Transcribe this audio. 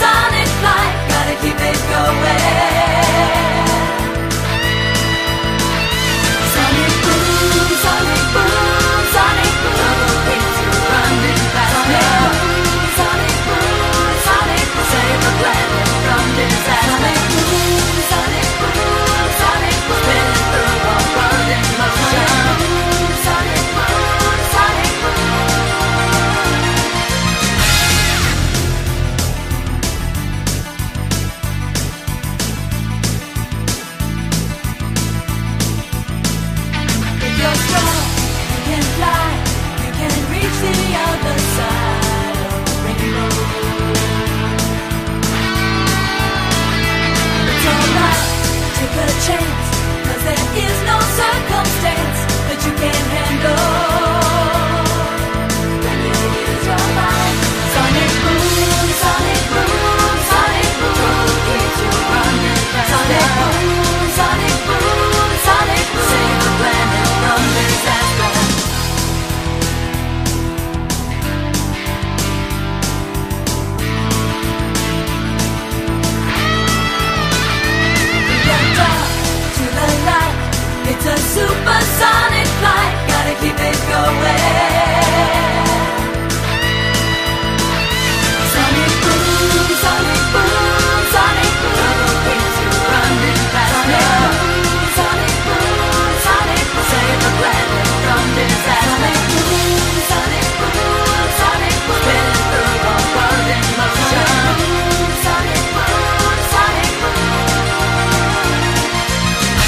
sun